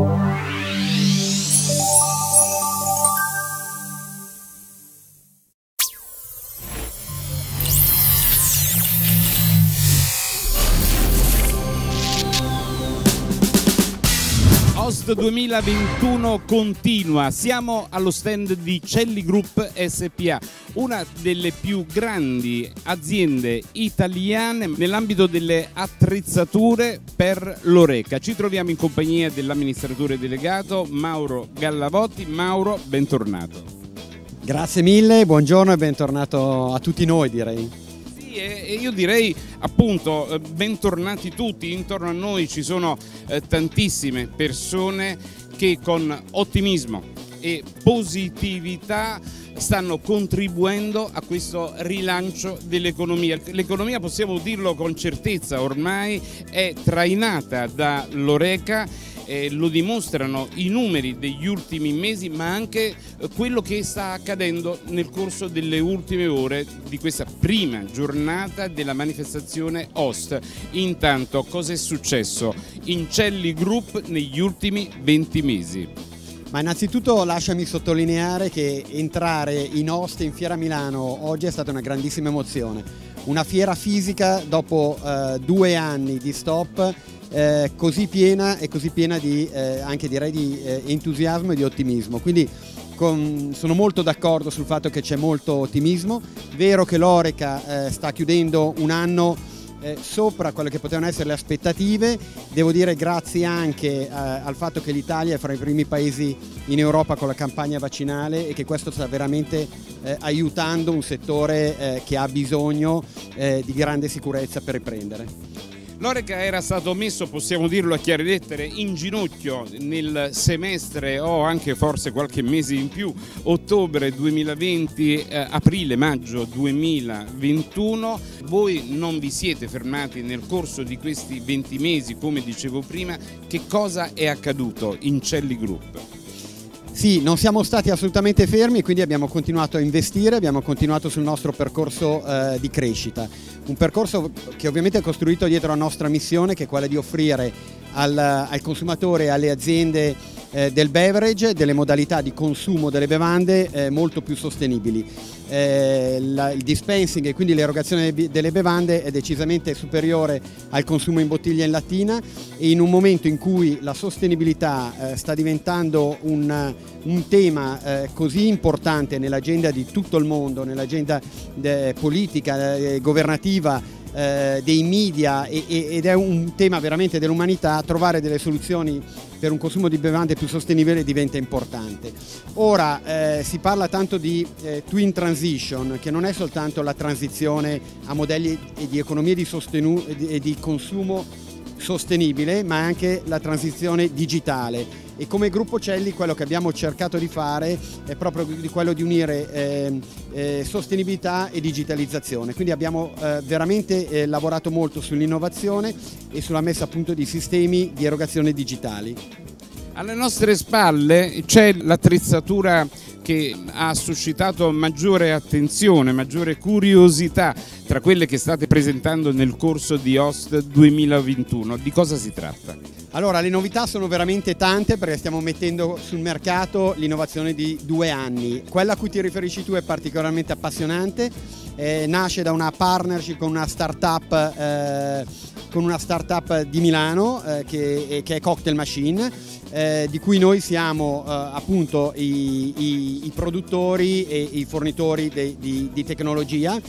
Oh. Host 2021 continua, siamo allo stand di Celli Group SPA, una delle più grandi aziende italiane nell'ambito delle attrezzature per l'Oreca. Ci troviamo in compagnia dell'amministratore delegato Mauro Gallavotti. Mauro, bentornato. Grazie mille, buongiorno e bentornato a tutti noi direi e io direi appunto eh, bentornati tutti, intorno a noi ci sono eh, tantissime persone che con ottimismo e positività stanno contribuendo a questo rilancio dell'economia. L'economia possiamo dirlo con certezza ormai è trainata dall'Oreca eh, lo dimostrano i numeri degli ultimi mesi ma anche eh, quello che sta accadendo nel corso delle ultime ore di questa prima giornata della manifestazione Host. Intanto cosa è successo in Celli Group negli ultimi 20 mesi? Ma innanzitutto lasciami sottolineare che entrare in Host in Fiera Milano oggi è stata una grandissima emozione. Una fiera fisica dopo eh, due anni di stop eh, così piena e così piena di, eh, anche direi di eh, entusiasmo e di ottimismo. Quindi con, sono molto d'accordo sul fatto che c'è molto ottimismo. Vero che l'Oreca eh, sta chiudendo un anno eh, sopra quelle che potevano essere le aspettative, devo dire grazie anche eh, al fatto che l'Italia è fra i primi paesi in Europa con la campagna vaccinale e che questo sta veramente eh, aiutando un settore eh, che ha bisogno di grande sicurezza per riprendere. L'Oreca era stato messo, possiamo dirlo a chiare lettere, in ginocchio nel semestre o anche forse qualche mese in più, ottobre 2020, eh, aprile, maggio 2021. Voi non vi siete fermati nel corso di questi 20 mesi, come dicevo prima, che cosa è accaduto in Celli Group? Sì, non siamo stati assolutamente fermi quindi abbiamo continuato a investire, abbiamo continuato sul nostro percorso eh, di crescita. Un percorso che ovviamente è costruito dietro la nostra missione che è quella di offrire al, al consumatore e alle aziende eh, del beverage, delle modalità di consumo delle bevande eh, molto più sostenibili. Eh, la, il dispensing e quindi l'erogazione delle bevande è decisamente superiore al consumo in bottiglia in lattina e in un momento in cui la sostenibilità eh, sta diventando un, un tema eh, così importante nell'agenda di tutto il mondo, nell'agenda eh, politica, governativa, eh, dei media e, e, ed è un tema veramente dell'umanità, trovare delle soluzioni per un consumo di bevande più sostenibile diventa importante. Ora eh, si parla tanto di eh, twin transition, che non è soltanto la transizione a modelli di economia di e di consumo sostenibile, ma anche la transizione digitale e come gruppo Celli quello che abbiamo cercato di fare è proprio quello di unire eh, eh, sostenibilità e digitalizzazione. Quindi abbiamo eh, veramente eh, lavorato molto sull'innovazione e sulla messa a punto di sistemi di erogazione digitali. Alle nostre spalle c'è l'attrezzatura che ha suscitato maggiore attenzione, maggiore curiosità tra quelle che state presentando nel corso di Host 2021. Di cosa si tratta? Allora, le novità sono veramente tante perché stiamo mettendo sul mercato l'innovazione di due anni. Quella a cui ti riferisci tu è particolarmente appassionante, eh, nasce da una partnership con una startup, eh, con una startup di Milano eh, che, che, è Cocktail Machine, eh, di cui noi siamo eh, appunto i, i, i, produttori e i fornitori de, di, di, tecnologia.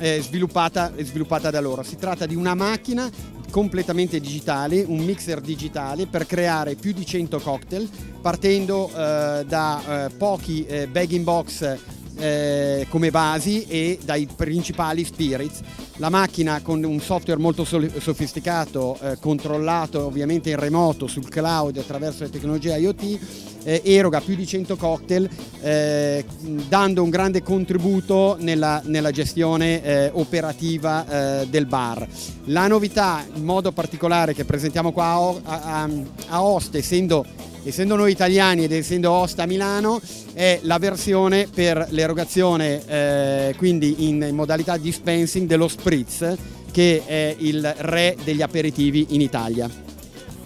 Sviluppata, sviluppata da loro. Si tratta di una macchina completamente digitale, un mixer digitale per creare più di 100 cocktail partendo eh, da eh, pochi eh, bag in box eh, come basi e dai principali spirits. La macchina con un software molto sofisticato, eh, controllato ovviamente in remoto sul cloud attraverso le tecnologie IoT, eh, eroga più di 100 cocktail eh, dando un grande contributo nella, nella gestione eh, operativa eh, del bar. La novità in modo particolare che presentiamo qua a, a, a Oste, essendo essendo noi italiani ed essendo Osta a Milano, è la versione per l'erogazione eh, quindi in modalità dispensing dello spritz che è il re degli aperitivi in Italia.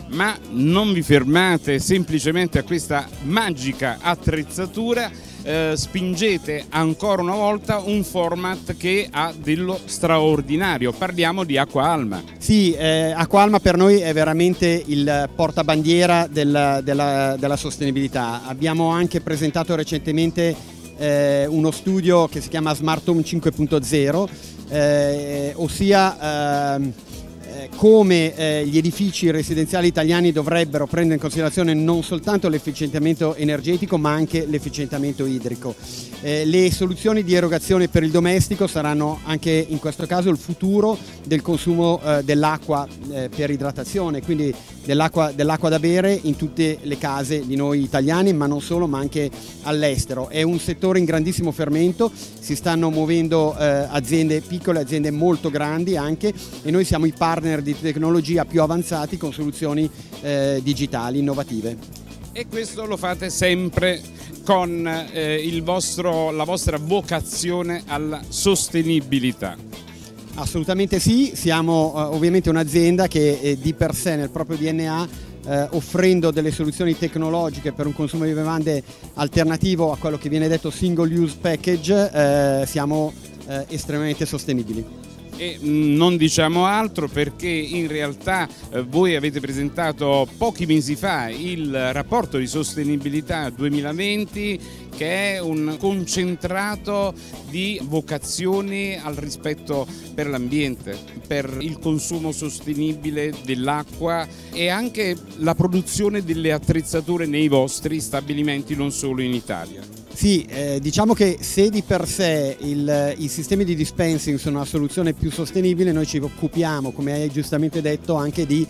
ma non vi fermate semplicemente a questa magica attrezzatura, eh, spingete ancora una volta un format che ha dello straordinario. Parliamo di Acqua Alma. Sì, eh, Acqua Alma per noi è veramente il portabandiera della, della, della sostenibilità. Abbiamo anche presentato recentemente eh, uno studio che si chiama Smart Home 5.0, eh, ossia ehm, come eh, gli edifici residenziali italiani dovrebbero prendere in considerazione non soltanto l'efficientamento energetico ma anche l'efficientamento idrico. Eh, le soluzioni di erogazione per il domestico saranno anche in questo caso il futuro del consumo eh, dell'acqua eh, per idratazione, quindi dell'acqua, dell'acqua da bere in tutte le case di noi italiani, ma non solo, ma anche all'estero. È un settore in grandissimo fermento, si stanno muovendo eh, aziende piccole, aziende molto grandi anche e noi siamo i partner di tecnologia più avanzati con soluzioni eh, digitali innovative. E questo lo fate sempre con eh, vostro, la vostra vocazione alla sostenibilità. Assolutamente sì, siamo uh, ovviamente un'azienda che eh, di per sé nel proprio DNA eh, offrendo delle soluzioni tecnologiche per un consumo di bevande alternativo a quello che viene detto single use package, eh, siamo eh, estremamente sostenibili. E non diciamo altro perché in realtà eh, voi avete presentato pochi mesi fa il rapporto di sostenibilità 2020 che è un concentrato di vocazioni al rispetto per l'ambiente, per il consumo sostenibile dell'acqua e anche la produzione delle attrezzature nei vostri stabilimenti non solo in Italia. Sì, eh, diciamo che se di per sé il, i sistemi di dispensing sono una soluzione più sostenibile, noi ci occupiamo, come hai giustamente detto, anche di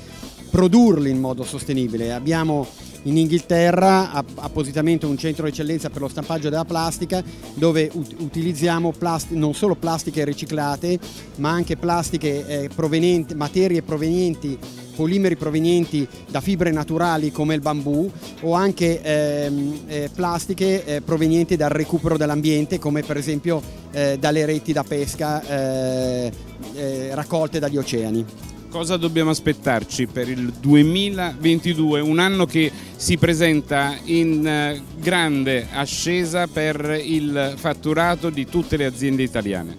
produrli in modo sostenibile. Abbiamo in Inghilterra appositamente un centro di eccellenza per lo stampaggio della plastica dove ut utilizziamo non solo plastiche riciclate ma anche plastiche eh, provenienti, materie provenienti polimeri provenienti da fibre naturali come il bambù o anche ehm, eh, plastiche eh, provenienti dal recupero dell'ambiente come per esempio eh, dalle reti da pesca eh, eh, raccolte dagli oceani. Cosa dobbiamo aspettarci per il 2022, un anno che si presenta in eh, grande ascesa per il fatturato di tutte le aziende italiane?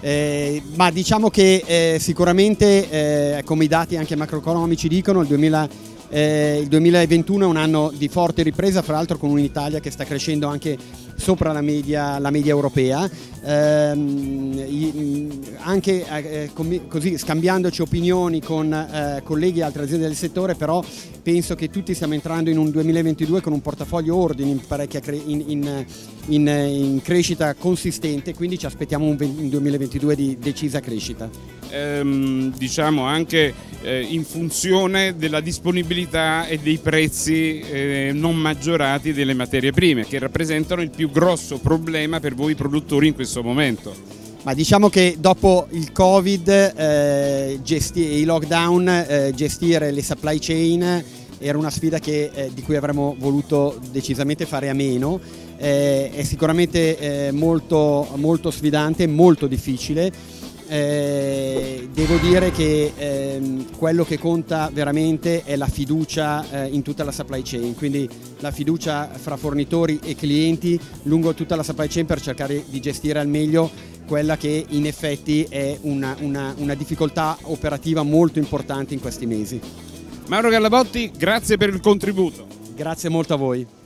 Eh, ma diciamo che eh, sicuramente, eh, come i dati anche macroeconomici dicono, il, 2000, eh, il 2021 è un anno di forte ripresa, fra l'altro con un'Italia che sta crescendo anche sopra la media, la media europea, ehm, anche eh, così scambiandoci opinioni con eh, colleghi e altre aziende del settore, però penso che tutti stiamo entrando in un 2022 con un portafoglio ordini in, in, in, in crescita consistente, quindi ci aspettiamo un 2022 di decisa crescita. Ehm, diciamo anche eh, in funzione della disponibilità e dei prezzi eh, non maggiorati delle materie prime che rappresentano il più grosso problema per voi produttori in questo momento. Ma diciamo che dopo il Covid eh, i lockdown eh, gestire le supply chain era una sfida che, eh, di cui avremmo voluto decisamente fare a meno. Eh, è sicuramente molto, molto sfidante, molto difficile eh, devo dire che ehm, quello che conta veramente è la fiducia eh, in tutta la supply chain, quindi la fiducia fra fornitori e clienti lungo tutta la supply chain per cercare di gestire al meglio quella che in effetti è una, una, una difficoltà operativa molto importante in questi mesi. Mauro Gallabotti, grazie per il contributo. Grazie molto a voi.